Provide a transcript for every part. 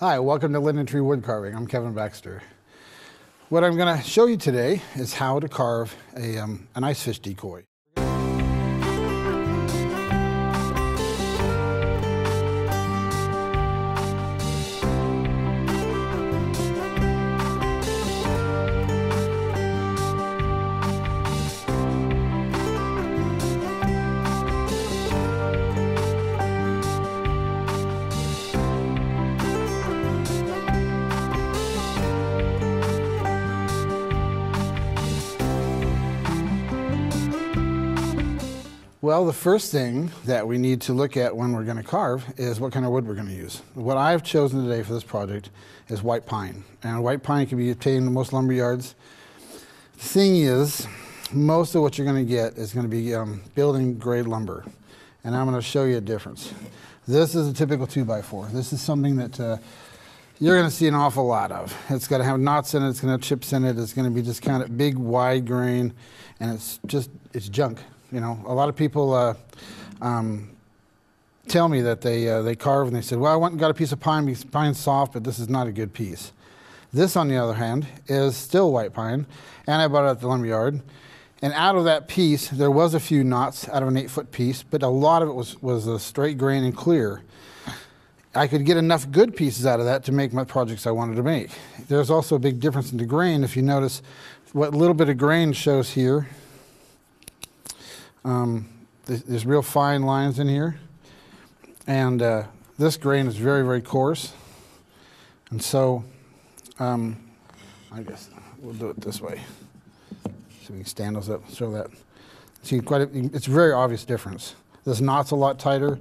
Hi, welcome to Linden Tree Wood Carving. I'm Kevin Baxter. What I'm going to show you today is how to carve a, um, an ice fish decoy. Well, the first thing that we need to look at when we're going to carve is what kind of wood we're going to use. What I've chosen today for this project is white pine. And white pine can be obtained in most lumber yards. The thing is, most of what you're going to get is going to be um, building grade lumber. And I'm going to show you a difference. This is a typical 2x4. This is something that uh, you're going to see an awful lot of. It's going to have knots in it, it's going to have chips in it, it's going to be just kind of big, wide grain, and it's just, it's junk. You know, a lot of people uh, um, tell me that they uh, they carve and they said, "Well, I went and got a piece of pine. Because pine's soft, but this is not a good piece." This, on the other hand, is still white pine, and I bought it at the lumberyard. And out of that piece, there was a few knots out of an eight-foot piece, but a lot of it was was a straight grain and clear. I could get enough good pieces out of that to make my projects I wanted to make. There's also a big difference in the grain. If you notice, what little bit of grain shows here um, there's real fine lines in here. And uh, this grain is very, very coarse. And so um, I guess we'll do it this way. So we can stand those up, show that. See, quite a, it's a very obvious difference. This knot's a lot tighter,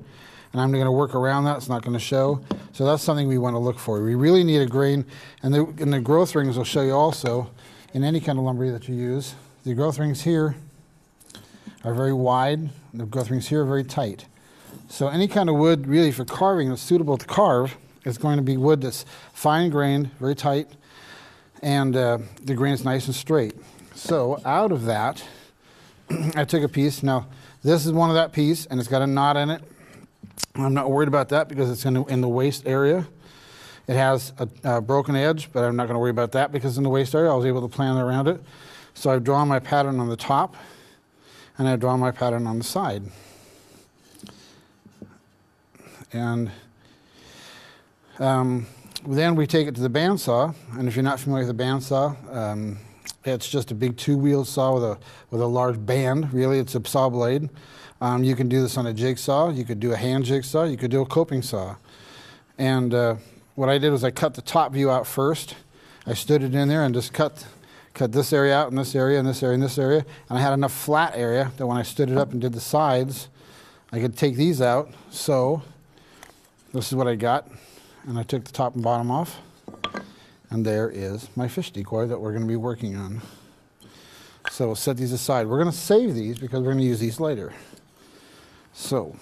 and I'm going to work around that. It's not going to show. So that's something we want to look for. We really need a grain, and the, and the growth rings will show you also in any kind of lumber that you use. The growth rings here are very wide, the growth rings here are very tight. So any kind of wood really for carving that's suitable to carve is going to be wood that's fine grained, very tight, and uh, the grain is nice and straight. So out of that, I took a piece. Now, this is one of that piece, and it's got a knot in it. I'm not worried about that because it's in the, in the area. It has a, a broken edge, but I'm not going to worry about that because in the waist area I was able to plan around it. So I've drawn my pattern on the top and I draw my pattern on the side. And um, then we take it to the bandsaw, and if you're not familiar with the bandsaw, um, it's just a big two-wheel saw with a with a large band. Really, it's a saw blade. Um, you can do this on a jigsaw. You could do a hand jigsaw. You could do a coping saw. And uh, what I did was I cut the top view out first. I stood it in there and just cut cut this area out and this area and this area and this area. And I had enough flat area that when I stood it up and did the sides, I could take these out. So this is what I got. And I took the top and bottom off. And there is my fish decoy that we're going to be working on. So we'll set these aside. We're going to save these because we're going to use these later. So,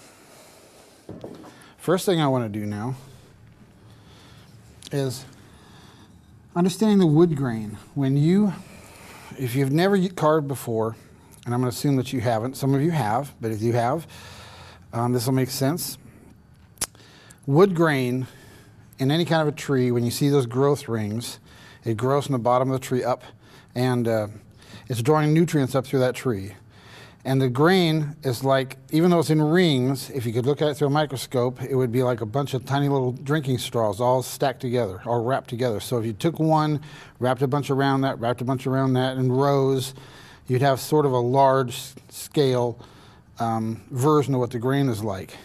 first thing I want to do now is Understanding the wood grain. When you, if you've never carved before, and I'm going to assume that you haven't, some of you have, but if you have, um, this will make sense. Wood grain in any kind of a tree, when you see those growth rings, it grows from the bottom of the tree up, and uh, it's drawing nutrients up through that tree. And the grain is like, even though it's in rings, if you could look at it through a microscope, it would be like a bunch of tiny little drinking straws all stacked together, all wrapped together. So if you took one, wrapped a bunch around that, wrapped a bunch around that in rows, you'd have sort of a large scale um, version of what the grain is like.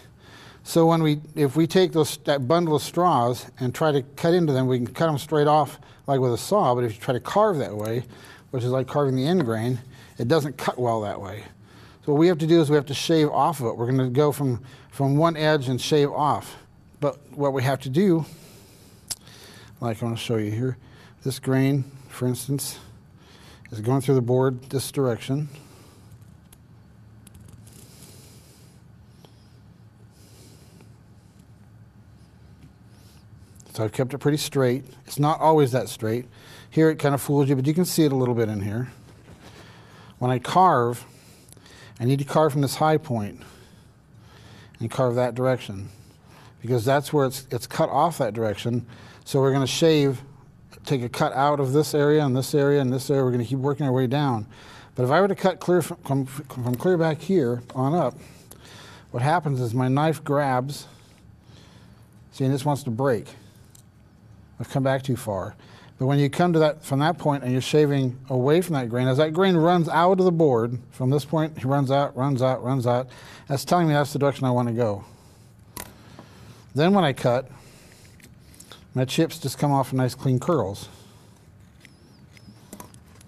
So when we, if we take those, that bundle of straws and try to cut into them, we can cut them straight off like with a saw, but if you try to carve that way, which is like carving the end grain, it doesn't cut well that way. So what we have to do is we have to shave off of it. We're going to go from, from one edge and shave off. But what we have to do, like I want to show you here, this grain, for instance, is going through the board this direction. So I've kept it pretty straight. It's not always that straight. Here it kind of fools you, but you can see it a little bit in here. When I carve, I need to carve from this high point and carve that direction. because that's where it's, it's cut off that direction. So we're going to shave, take a cut out of this area and this area and this area. We're going to keep working our way down. But if I were to cut clear from, from, from clear back here on up, what happens is my knife grabs, see, and this wants to break. I've come back too far. But when you come to that from that point and you're shaving away from that grain, as that grain runs out of the board, from this point, he runs out, runs out, runs out, that's telling me that's the direction I want to go. Then when I cut, my chips just come off in nice clean curls.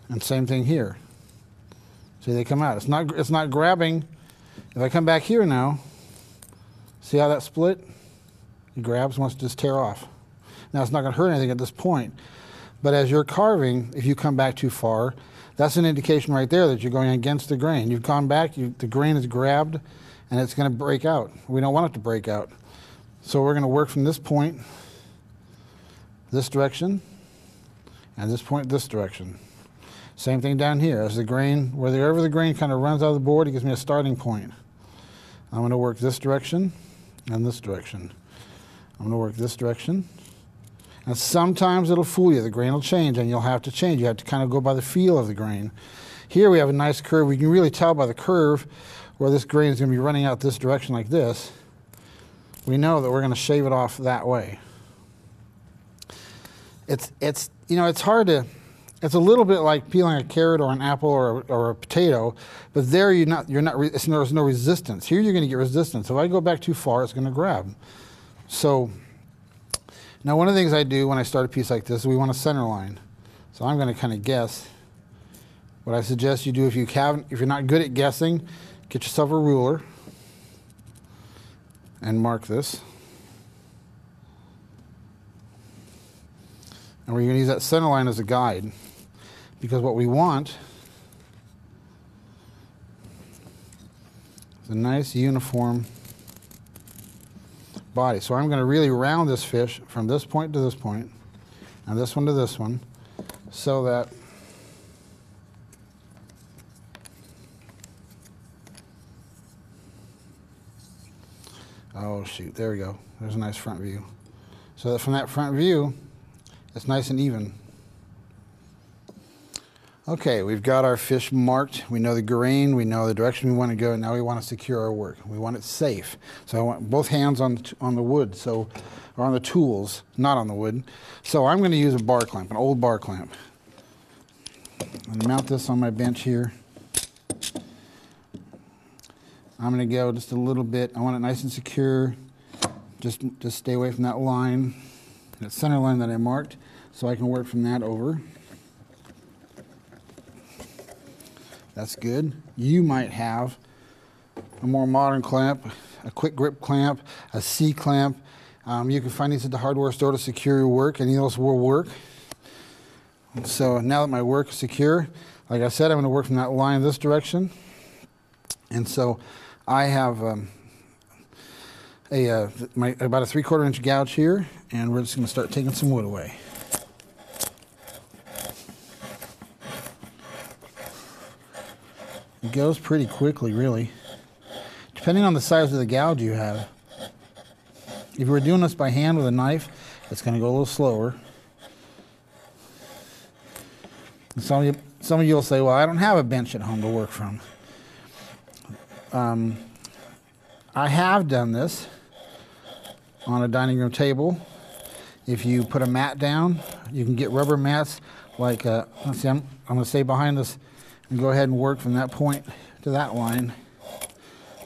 And same thing here. See, they come out. It's not, it's not grabbing. If I come back here now, see how that split? He grabs, wants to just tear off. Now, it's not going to hurt anything at this point. But as you're carving, if you come back too far, that's an indication right there that you're going against the grain. You've gone back, you, the grain is grabbed, and it's going to break out. We don't want it to break out. So we're going to work from this point, this direction, and this point, this direction. Same thing down here. As the grain, wherever the grain kind of runs out of the board, it gives me a starting point. I'm going to work this direction and this direction. I'm going to work this direction and sometimes it'll fool you. The grain will change and you'll have to change. You have to kind of go by the feel of the grain. Here we have a nice curve. We can really tell by the curve where this grain is going to be running out this direction like this. We know that we're going to shave it off that way. It's, it's, you know, it's hard to, it's a little bit like peeling a carrot or an apple or a, or a potato, but there you're not, you're not, there's no resistance. Here you're going to get resistance. If I go back too far, it's going to grab. So now, one of the things I do when I start a piece like this, is we want a center line. So I'm going to kind of guess. What I suggest you do if you haven't, if you're not good at guessing, get yourself a ruler and mark this. And we're going to use that center line as a guide because what we want is a nice uniform body. So I'm going to really round this fish from this point to this point, and this one to this one, so that Oh shoot, there we go. There's a nice front view. So that from that front view, it's nice and even. Okay, we've got our fish marked. We know the grain, we know the direction we want to go, and now we want to secure our work. We want it safe. So I want both hands on the, on the wood, so or on the tools, not on the wood. So I'm going to use a bar clamp, an old bar clamp. I'm going to mount this on my bench here. I'm going to go just a little bit. I want it nice and secure. Just, just stay away from that line, that center line that I marked, so I can work from that over. That's good. You might have a more modern clamp, a quick grip clamp, a C clamp. Um, you can find these at the hardware store to secure your work. Any of those will work. So now that my work is secure, like I said, I'm going to work from that line this direction. And so I have um, a, uh, my, about a three quarter inch gouge here, and we're just going to start taking some wood away. It goes pretty quickly, really. Depending on the size of the gouge you have. If you were doing this by hand with a knife, it's going to go a little slower. And some of you, some of you will say, "Well, I don't have a bench at home to work from." Um, I have done this on a dining room table. If you put a mat down, you can get rubber mats. Like, uh, let's see, I'm, I'm going to stay behind this and go ahead and work from that point to that line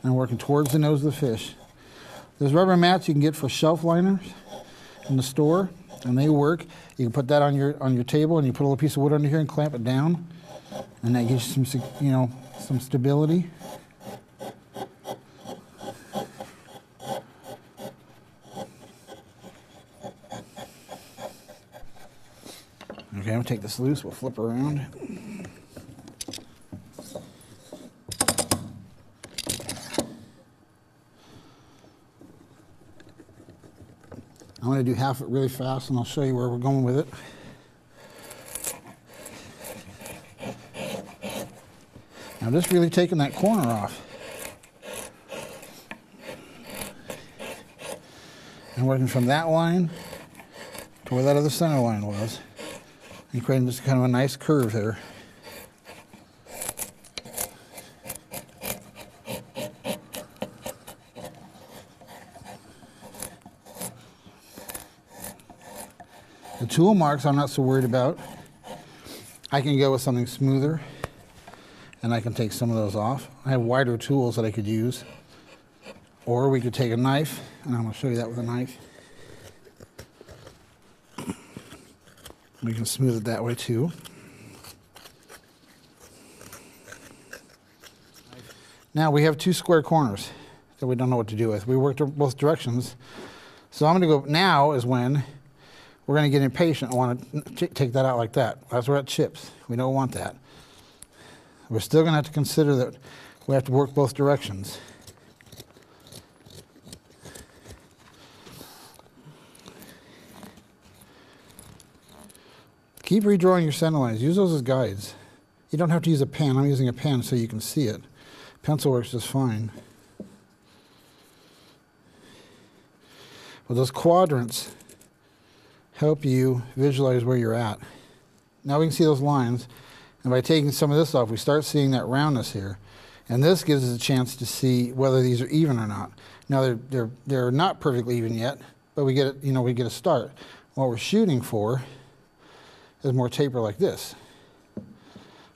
and working towards the nose of the fish. There's rubber mats you can get for shelf liners in the store and they work. You can put that on your on your table and you put a little piece of wood under here and clamp it down and that gives you some you know some stability. Okay, I'm gonna take this loose, we'll flip around. I'm going to do half of it really fast and I'll show you where we're going with it. Now just really taking that corner off. and working from that line to where that other center line was. And creating just kind of a nice curve there. Tool marks I'm not so worried about. I can go with something smoother and I can take some of those off. I have wider tools that I could use. Or we could take a knife, and I'm going to show you that with a knife. We can smooth it that way too. Now we have two square corners that we don't know what to do with. We worked both directions. So I'm going to go, now is when we're going to get impatient and want to take that out like that. That's where it chips. We don't want that. We're still going to have to consider that we have to work both directions. Keep redrawing your center lines. Use those as guides. You don't have to use a pen. I'm using a pen so you can see it. Pencil works just fine. Well, those quadrants help you visualize where you're at. Now we can see those lines. And by taking some of this off, we start seeing that roundness here. And this gives us a chance to see whether these are even or not. Now they're, they're, they're not perfectly even yet, but we get, you know, we get a start. What we're shooting for is more taper like this.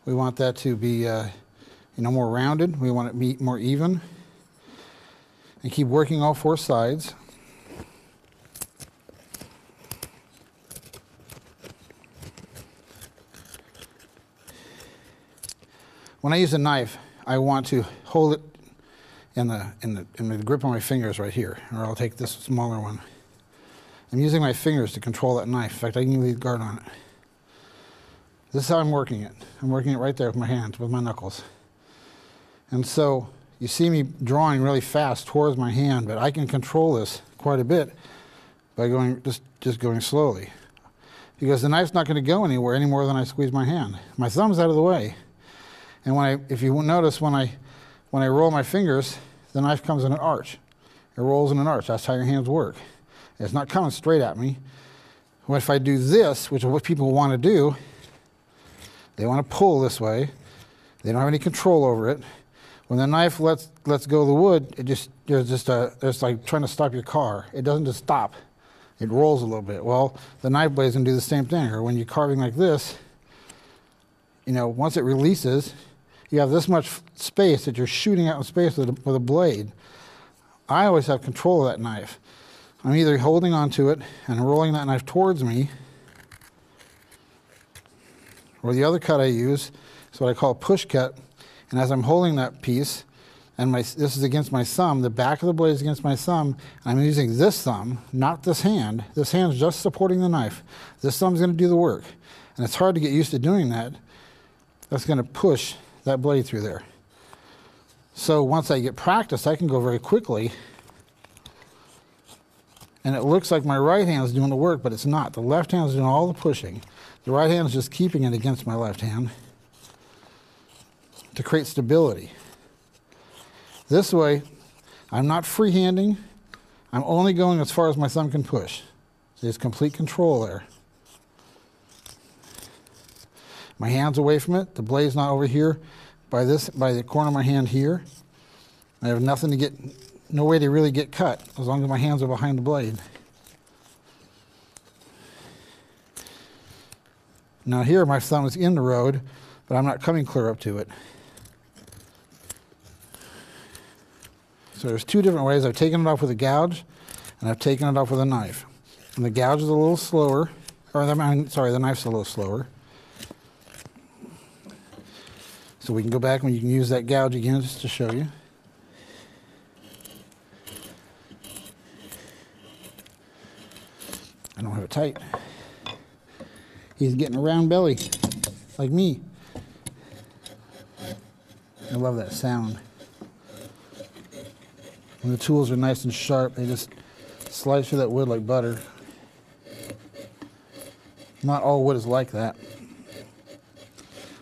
We want that to be, uh, you know, more rounded. We want it to be more even. And keep working all four sides. When I use a knife, I want to hold it in the, in the, in the grip on my fingers right here, or I'll take this smaller one. I'm using my fingers to control that knife. In fact, I can leave the guard on it. This is how I'm working it. I'm working it right there with my hands, with my knuckles. And so you see me drawing really fast towards my hand, but I can control this quite a bit by going just, just going slowly. Because the knife's not going to go anywhere any more than I squeeze my hand. My thumb's out of the way. And when I, if you notice, when I, when I roll my fingers, the knife comes in an arch. It rolls in an arch. That's how your hands work. It's not coming straight at me. What if I do this, which is what people want to do, they want to pull this way. They don't have any control over it. When the knife lets lets go of the wood, it just there's just a it's like trying to stop your car. It doesn't just stop. It rolls a little bit. Well, the knife blade's gonna do the same thing. Or when you're carving like this, you know, once it releases, you have this much space that you're shooting out in space with a, with a blade. I always have control of that knife. I'm either holding onto it and rolling that knife towards me, or the other cut I use is what I call a push cut. And as I'm holding that piece, and my, this is against my thumb, the back of the blade is against my thumb, I'm using this thumb, not this hand. This hand's just supporting the knife. This thumb's going to do the work. And it's hard to get used to doing that. That's going to push that blade through there. So once I get practice, I can go very quickly. And it looks like my right hand is doing the work, but it's not. The left hand is doing all the pushing. The right hand is just keeping it against my left hand to create stability. This way, I'm not freehanding. I'm only going as far as my thumb can push. There's complete control there. My hand's away from it. The blade's not over here by this by the corner of my hand here. I have nothing to get no way to really get cut as long as my hands are behind the blade. Now here my thumb is in the road, but I'm not coming clear up to it. So there's two different ways. I've taken it off with a gouge, and I've taken it off with a knife. And the gouge is a little slower, or the, sorry, the knife's a little slower. So we can go back and you can use that gouge again just to show you. I don't have it tight. He's getting a round belly, like me. I love that sound. When the tools are nice and sharp, they just slice through that wood like butter. Not all wood is like that.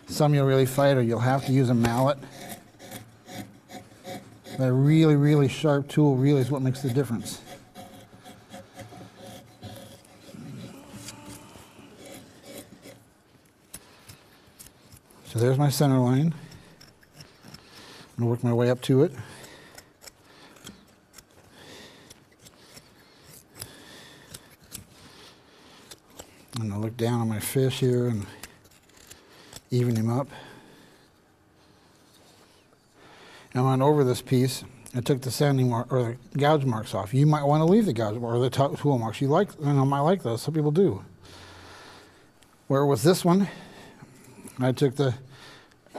Some you'll really fight or you'll have to use a mallet. That really, really sharp tool really is what makes the difference. So there's my center line. I'm gonna work my way up to it. I'm gonna look down on my fish here and even him up. And I went over this piece and took the sanding mark or the gouge marks off. You might want to leave the gouge or the tool marks. You like, I know, might like those. Some people do. Where was this one, I took the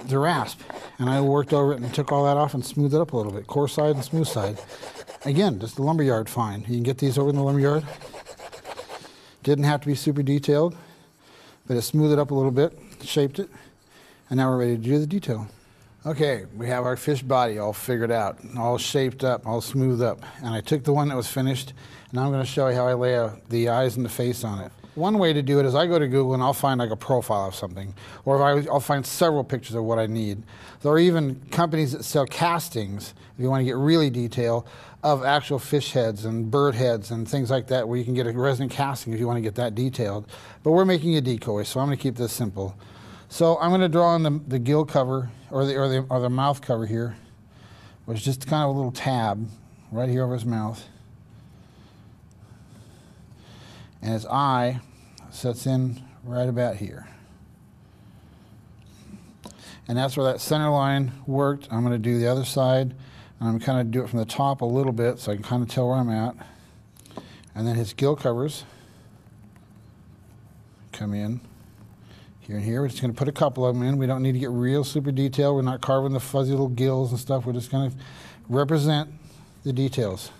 the rasp and I worked over it and took all that off and smoothed it up a little bit, coarse side and smooth side. Again, just the lumberyard fine. You can get these over in the lumberyard. Didn't have to be super detailed, but it smoothed it up a little bit, shaped it, and now we're ready to do the detail. Okay, we have our fish body all figured out, all shaped up, all smoothed up. And I took the one that was finished, and I'm going to show you how I lay a, the eyes and the face on it. One way to do it is I go to Google and I'll find like a profile of something, or I, will find several pictures of what I need. There are even companies that sell castings, if you want to get really detailed, of actual fish heads and bird heads and things like that, where you can get a resin casting if you want to get that detailed. But we're making a decoy, so I'm going to keep this simple. So I'm going to draw on the, the gill cover, or the, or, the, or the mouth cover here, which is just kind of a little tab right here over his mouth. And his eye sets in right about here. And that's where that center line worked. I'm going to do the other side. I'm going to kind of do it from the top a little bit so I can kind of tell where I'm at. And then his gill covers come in here and here. We're just going to put a couple of them in. We don't need to get real super detailed. We're not carving the fuzzy little gills and stuff. We're just going to represent the details.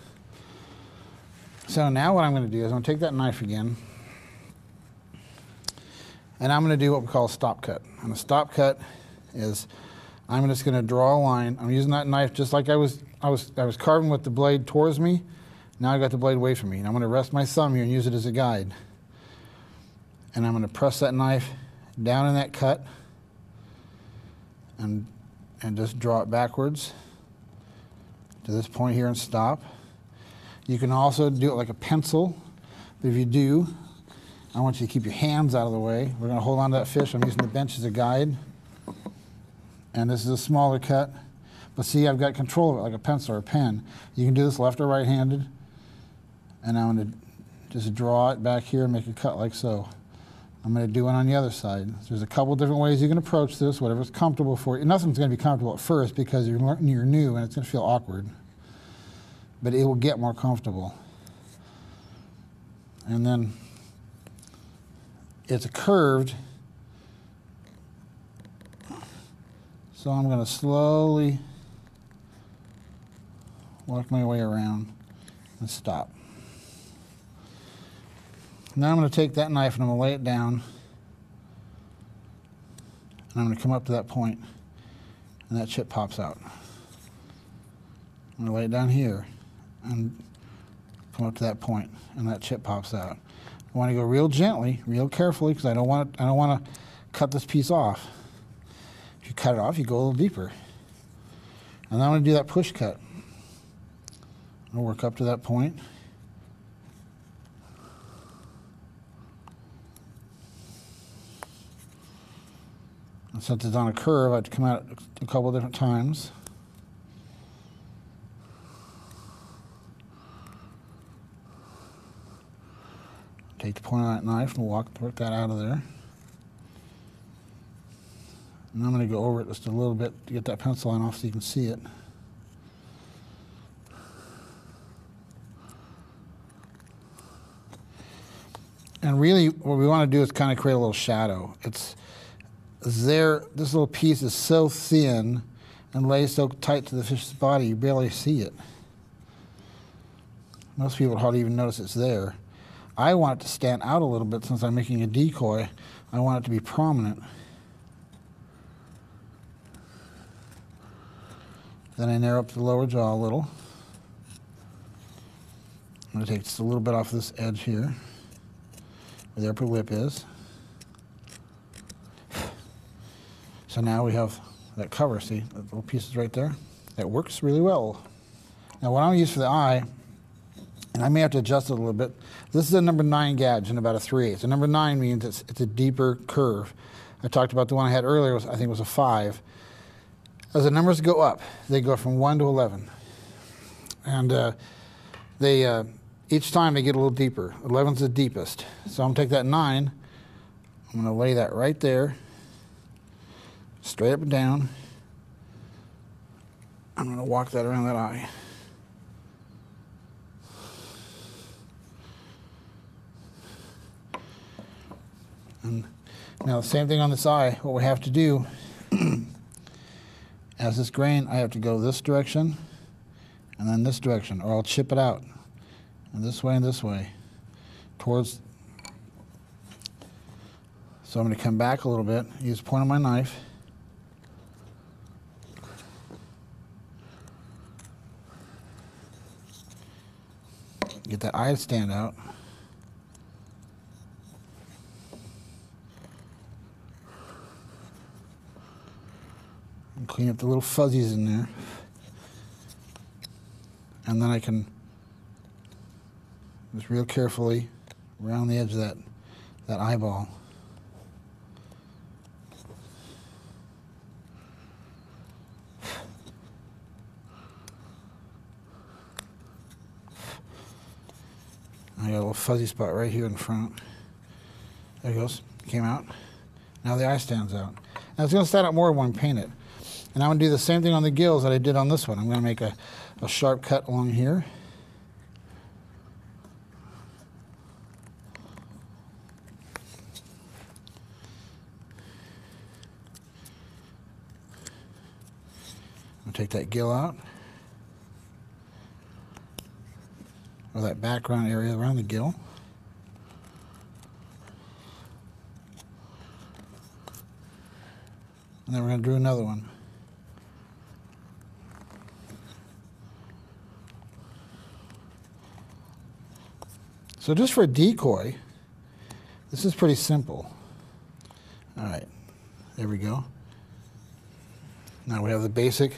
So now what I'm going to do is I'm going to take that knife again and I'm going to do what we call a stop cut. And a stop cut is I'm just going to draw a line. I'm using that knife just like I was, I was, I was carving with the blade towards me. Now I got the blade away from me. And I'm going to rest my thumb here and use it as a guide. And I'm going to press that knife down in that cut and, and just draw it backwards to this point here and stop. You can also do it like a pencil, but if you do, I want you to keep your hands out of the way. We're going to hold on to that fish. I'm using the bench as a guide. And this is a smaller cut. But see, I've got control of it like a pencil or a pen. You can do this left or right-handed. And I'm going to just draw it back here and make a cut like so. I'm going to do it on the other side. There's a couple different ways you can approach this, whatever's comfortable for you. Nothing's going to be comfortable at first because you're, you're new and it's going to feel awkward. But it will get more comfortable. And then it's a curved. So I'm going to slowly work my way around and stop. Now I'm going to take that knife and I'm going to lay it down. And I'm going to come up to that point and that chip pops out. I'm going to lay it down here and come up to that point and that chip pops out. I want to go real gently, real carefully, because I don't want I don't want to cut this piece off. You cut it off, you go a little deeper. And I'm going to do that push cut. I'll work up to that point. And since it's on a curve, I have to come out a couple different times. Take the point of that knife and walk work that out of there. And I'm going to go over it just a little bit to get that pencil line off so you can see it. And really, what we want to do is kind of create a little shadow. It's there, this little piece is so thin and lays so tight to the fish's body, you barely see it. Most people hardly even notice it's there. I want it to stand out a little bit since I'm making a decoy. I want it to be prominent. Then I narrow up the lower jaw a little. I'm going to take just a little bit off this edge here, where the upper lip is. So now we have that cover, see, the little pieces right there? That works really well. Now what I'm going to use for the eye and I may have to adjust it a little bit. This is a number nine gouge and about a 3 8. So number nine means it's, it's a deeper curve. I talked about the one I had earlier, was, I think it was a 5. As the numbers go up, they go from 1 to 11. And uh, they, uh, each time they get a little deeper. 11's the deepest. So I'm going to take that 9, I'm going to lay that right there, straight up and down. I'm going to walk that around that eye. And now the same thing on this eye, what we have to do, as this grain, I have to go this direction and then this direction, or I'll chip it out. And this way and this way, towards, so I'm gonna come back a little bit, use the point of my knife. Get that eye to stand out. Clean up the little fuzzies in there. And then I can just real carefully around the edge of that, that eyeball. I got a little fuzzy spot right here in front. There it goes. Came out. Now the eye stands out. Now it's going to stand out more when I paint it. And I'm going to do the same thing on the gills that I did on this one. I'm going to make a, a sharp cut along here. I'll take that gill out. Or that background area around the gill. And then we're going to do another one. So just for a decoy, this is pretty simple. All right, there we go. Now we have the basic,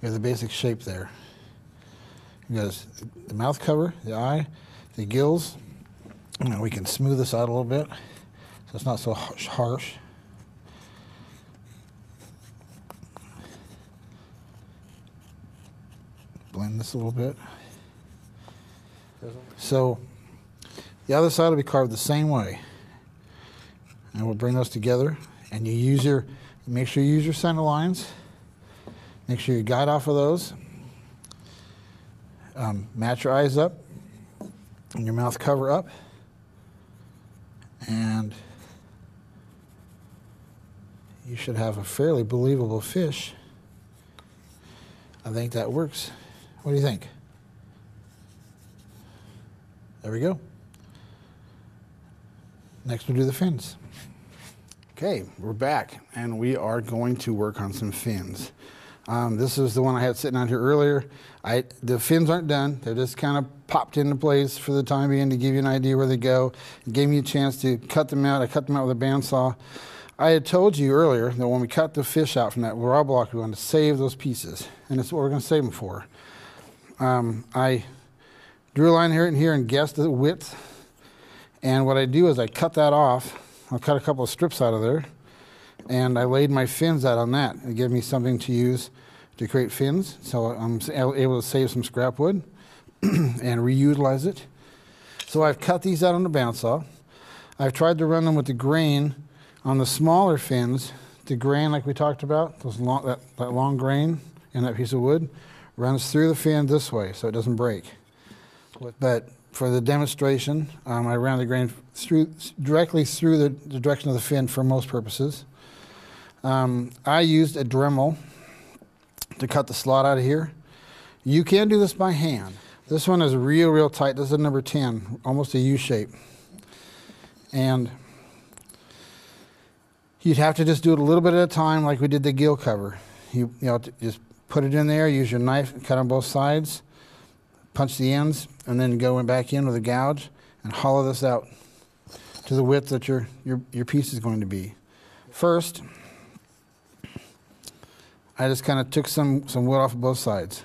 we have the basic shape there. You got the mouth cover, the eye, the gills. Now we can smooth this out a little bit so it's not so harsh. Blend this a little bit. So the other side will be carved the same way. And we'll bring those together. And you use your, make sure you use your center lines. Make sure you guide off of those. Um, match your eyes up and your mouth cover up. And you should have a fairly believable fish. I think that works. What do you think? There we go. Next we'll do the fins. Okay, we're back and we are going to work on some fins. Um, this is the one I had sitting out here earlier. I, the fins aren't done. They're just kind of popped into place for the time being to give you an idea where they go. It gave me a chance to cut them out. I cut them out with a bandsaw. I had told you earlier that when we cut the fish out from that raw block, we wanted to save those pieces. And that's what we're going to save them for. Um, I drew a line here and here and guessed the width and what I do is I cut that off. I'll cut a couple of strips out of there. And I laid my fins out on that. It gave me something to use to create fins. So I'm able to save some scrap wood and reutilize it. So I've cut these out on the bandsaw. I've tried to run them with the grain on the smaller fins. The grain, like we talked about, those long, that, that long grain in that piece of wood, runs through the fin this way so it doesn't break. But for the demonstration. Um, I ran the grain through, directly through the, the, direction of the fin for most purposes. Um, I used a Dremel to cut the slot out of here. You can do this by hand. This one is real, real tight. This is a number 10, almost a U shape. And you'd have to just do it a little bit at a time like we did the gill cover. You, you know, just put it in there, use your knife, cut on both sides punch the ends, and then go in back in with a gouge and hollow this out to the width that your, your, your piece is going to be. First, I just kind of took some, some wood off of both sides.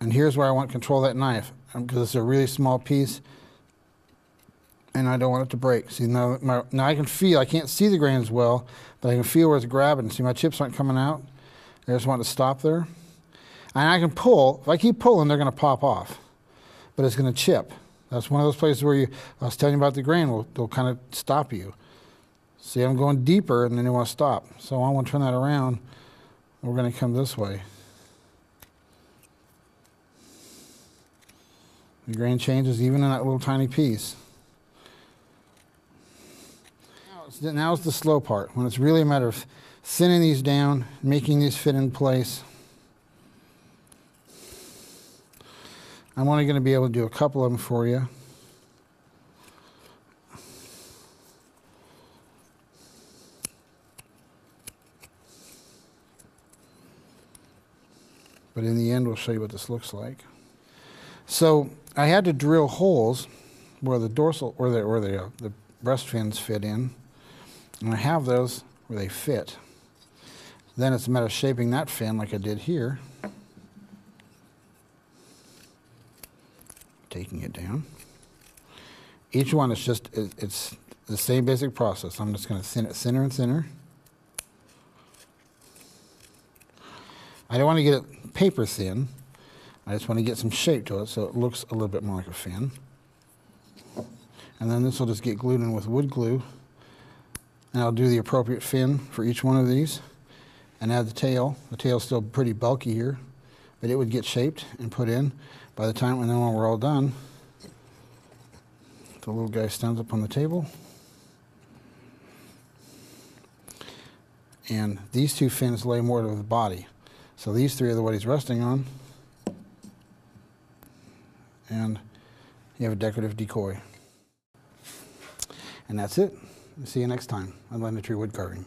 And here's where I want to control that knife because um, it's a really small piece. and I don't want it to break. See now, my, now I can feel. I can't see the grains well, but I can feel where it's grabbing. See my chips aren't coming out. I just want to stop there, and I can pull. If I keep pulling, they're going to pop off, but it's going to chip. That's one of those places where you. I was telling you about the grain. Will they'll kind of stop you. See, I'm going deeper, and then you want to stop. So I want to turn that around. We're going to come this way. The grain changes even in that little tiny piece. Now it's, now it's the slow part, when it's really a matter of thinning these down, making these fit in place. I'm only going to be able to do a couple of them for you. But in the end, we'll show you what this looks like. So I had to drill holes where the dorsal or the, where the, uh, the breast fins fit in. And I have those where they fit. Then it's a matter of shaping that fin like I did here. Taking it down. Each one is just, it's the same basic process. I'm just going to thin it thinner and thinner. I don't want to get it paper thin. I just want to get some shape to it so it looks a little bit more like a fin. And then this will just get glued in with wood glue. And I'll do the appropriate fin for each one of these and add the tail. The tail's still pretty bulky here, but it would get shaped and put in. By the time, and then when we're all done, the little guy stands up on the table. And these two fins lay more to the body. So these three are the what he's resting on and you have a decorative decoy. And that's it. See you next time on Linden Tree Wood Carving.